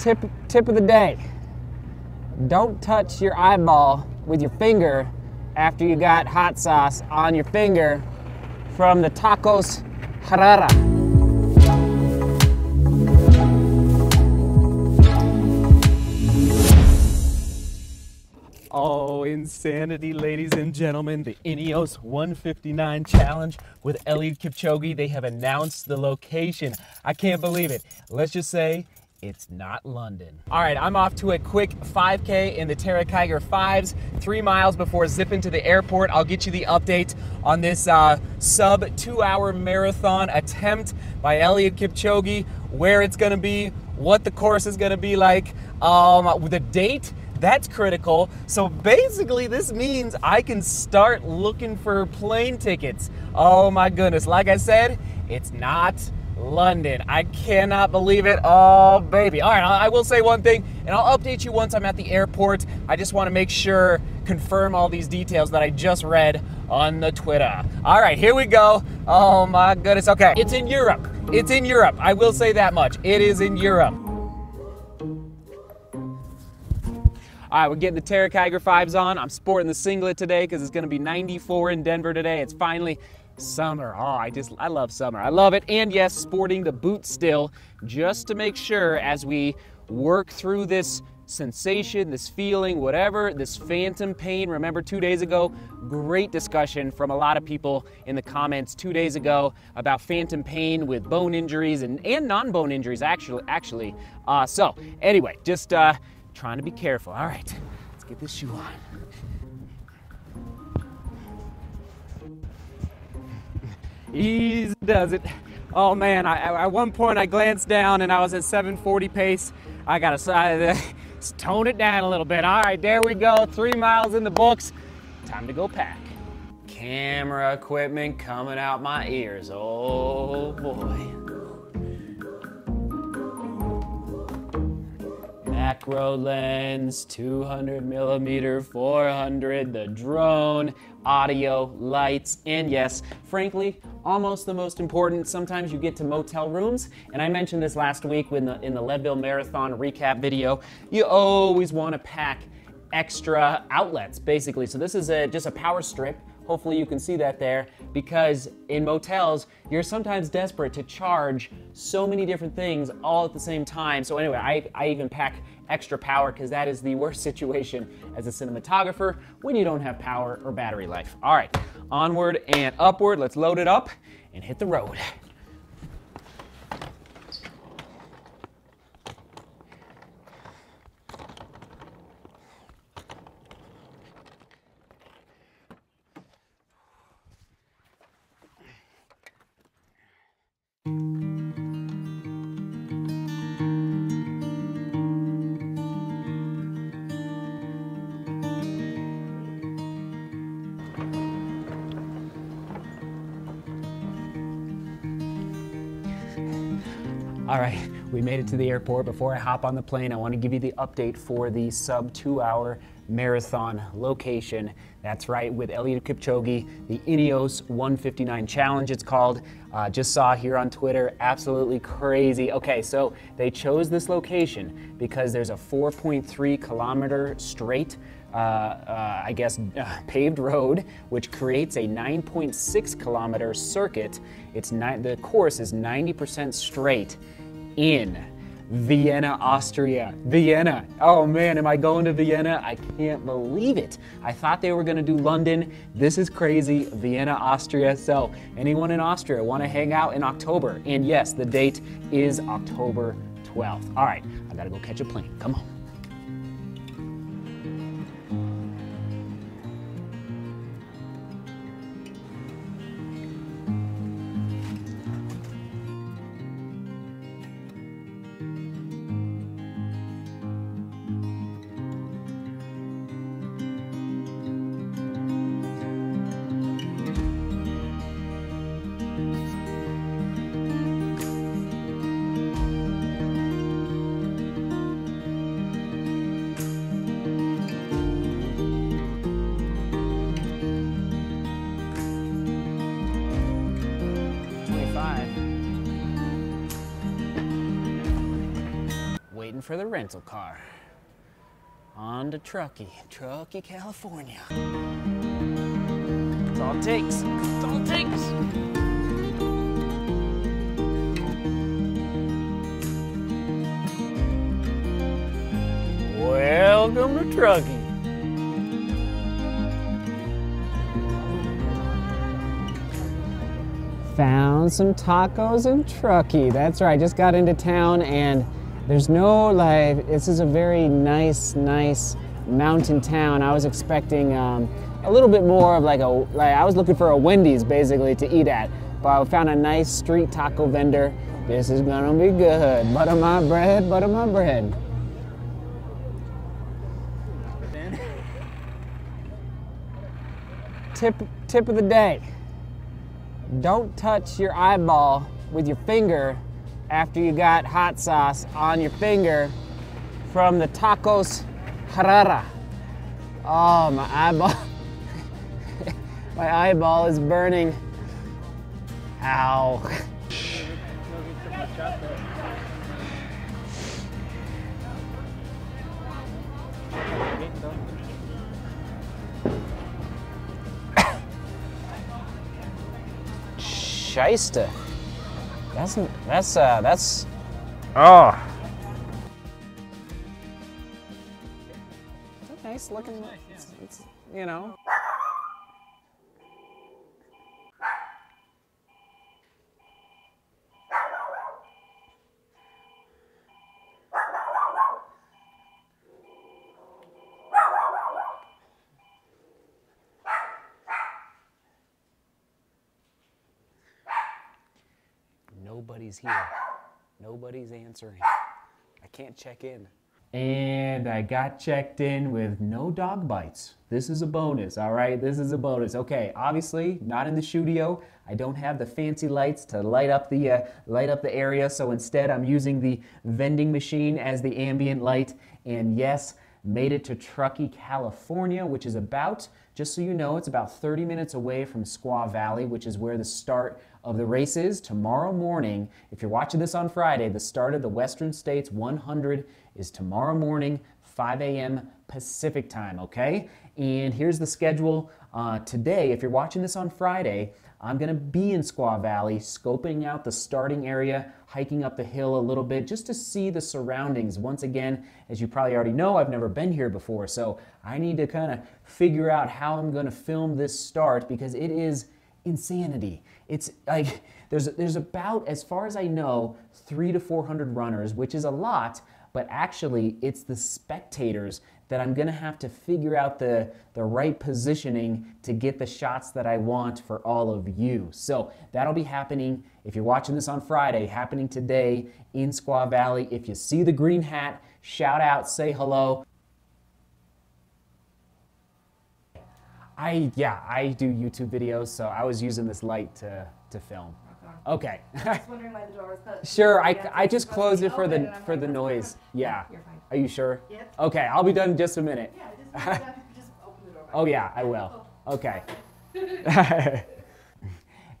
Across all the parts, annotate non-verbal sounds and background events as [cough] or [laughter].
tip tip of the day. Don't touch your eyeball with your finger after you got hot sauce on your finger from the Tacos Herrera. Oh, insanity, ladies and gentlemen. The Ineos 159 Challenge with Eliud Kipchoge. They have announced the location. I can't believe it. Let's just say it's not London. All right, I'm off to a quick 5K in the Terra Kiger 5s, three miles before zipping to the airport. I'll get you the update on this uh, sub two hour marathon attempt by Eliud Kipchoge, where it's gonna be, what the course is gonna be like, um, the date that's critical. So basically, this means I can start looking for plane tickets. Oh my goodness. Like I said, it's not London. I cannot believe it. Oh, baby. All right, I will say one thing, and I'll update you once I'm at the airport. I just want to make sure, confirm all these details that I just read on the Twitter. All right, here we go. Oh my goodness. Okay, it's in Europe. It's in Europe. I will say that much. It is in Europe. All right, we're getting the Terra Kiger 5s on. I'm sporting the singlet today because it's going to be 94 in Denver today. It's finally summer. Oh, I just, I love summer. I love it. And yes, sporting the boots still, just to make sure as we work through this sensation, this feeling, whatever, this phantom pain. Remember two days ago, great discussion from a lot of people in the comments two days ago about phantom pain with bone injuries and, and non-bone injuries actually. actually. Uh, so anyway, just uh, trying to be careful. All right, let's get this shoe on. Easy does it. Oh man, I, at one point I glanced down and I was at 740 pace. I gotta uh, [laughs] tone it down a little bit. All right, there we go. Three miles in the books. Time to go pack. Camera equipment coming out my ears. Oh boy. macro lens, 200 millimeter, 400, the drone, audio, lights, and yes, frankly, almost the most important. Sometimes you get to motel rooms, and I mentioned this last week in the, in the Leadville Marathon recap video. You always want to pack extra outlets, basically. So this is a, just a power strip Hopefully you can see that there because in motels, you're sometimes desperate to charge so many different things all at the same time. So anyway, I, I even pack extra power because that is the worst [laughs] situation as a cinematographer when you don't have power or battery life. All right, onward and upward. Let's load it up and hit the road. All right, we made it to the airport. Before I hop on the plane, I want to give you the update for the sub two hour marathon location. That's right, with Eliud Kipchoge, the Ineos 159 Challenge, it's called. Uh, just saw here on Twitter, absolutely crazy. Okay, so they chose this location because there's a 4.3 kilometer straight uh, uh, I guess, uh, paved road, which creates a 9.6 kilometer circuit. It's the course is 90% straight in Vienna, Austria. Vienna. Oh man, am I going to Vienna? I can't believe it. I thought they were going to do London. This is crazy. Vienna, Austria. So, anyone in Austria want to hang out in October? And yes, the date is October 12th. All right, I got to go catch a plane. Come on. For the rental car. On to Truckee, Truckee, California. That's all it takes. That's all it takes. Welcome to Truckee. Found some tacos in Truckee. That's right. Just got into town and there's no like. This is a very nice, nice mountain town. I was expecting um, a little bit more of like a like I was looking for a Wendy's basically to eat at, but I found a nice street taco vendor. This is gonna be good. Butter my bread, butter my bread. Tip tip of the day don't touch your eyeball with your finger after you got hot sauce on your finger from the tacos Herrera. Oh, my eyeball. [laughs] my eyeball is burning. Ow. Shyster. That's that's uh that's oh. It's a nice looking. It's, it's, you know. Nobody's here. Nobody's answering. I can't check in. And I got checked in with no dog bites. This is a bonus, all right? This is a bonus. Okay, obviously not in the studio. I don't have the fancy lights to light up the uh, light up the area, so instead I'm using the vending machine as the ambient light. And yes, made it to Truckee, California, which is about, just so you know, it's about 30 minutes away from Squaw Valley, which is where the start of the race is tomorrow morning. If you're watching this on Friday, the start of the Western States 100 is tomorrow morning, 5 a.m. Pacific time, okay? And here's the schedule. Uh, today, if you're watching this on Friday, I'm gonna be in Squaw Valley, scoping out the starting area, hiking up the hill a little bit just to see the surroundings. Once again, as you probably already know, I've never been here before, so I need to kind of figure out how I'm gonna film this start because it is insanity. It's like there's there's about as far as I know, three to four hundred runners, which is a lot, but actually it's the spectators that I'm gonna have to figure out the, the right positioning to get the shots that I want for all of you. So that'll be happening, if you're watching this on Friday, happening today in Squaw Valley. If you see the green hat, shout out, say hello. I, yeah, I do YouTube videos, so I was using this light to, to film. Okay. [laughs] I was wondering why the door was closed. Sure, I, I just closed it for the for the noise. Yeah. [laughs] You're fine. Are you sure? Yep. Okay, I'll be done in just a minute. Yeah, just, [laughs] just open the door. Oh yeah, I will. Okay.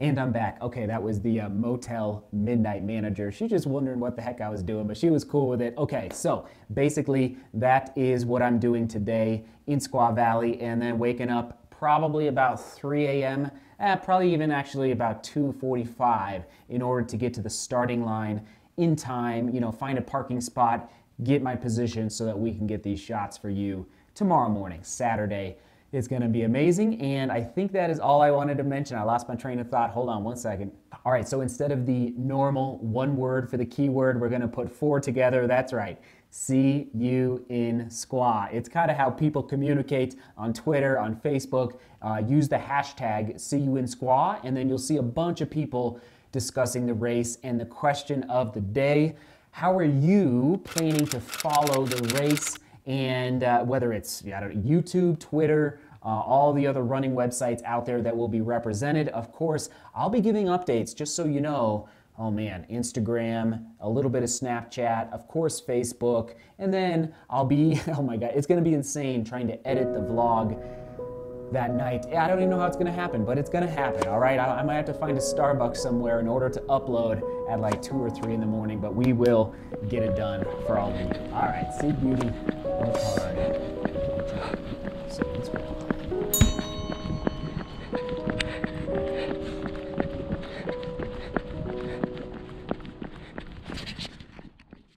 and I'm back. Okay, that was the uh, motel midnight manager. She just wondering what the heck I was doing, but she was cool with it. Okay, so basically that is what I'm doing today in Squaw Valley, and then waking up probably about 3 a.m. Eh, probably even actually about 2:45 in order to get to the starting line in time. You know, find a parking spot, get my position so that we can get these shots for you tomorrow morning, Saturday. It's going to be amazing. And I think that is all I wanted to mention. I lost my train of thought. Hold on one second. All right, so instead of the normal one word for the keyword, we're going to put four together. That's right. See you in Squaw. It's kind of how people communicate on Twitter, on Facebook. Uh, use the hashtag See You in Squaw, and then you'll see a bunch of people discussing the race. And the question of the day how are you planning to follow the race? and uh, whether it's know, YouTube, Twitter, uh, all the other running websites out there that will be represented. Of course, I'll be giving updates just so you know. Oh man, Instagram, a little bit of Snapchat, of course, Facebook, and then I'll be, [laughs] oh my God, it's gonna be insane trying to edit the vlog that night. I don't even know how it's gonna happen, but it's gonna happen, all right? I, I might have to find a Starbucks somewhere in order to upload at like 2 or 3 in the morning, but we will get it done for all of you. All right, see beauty.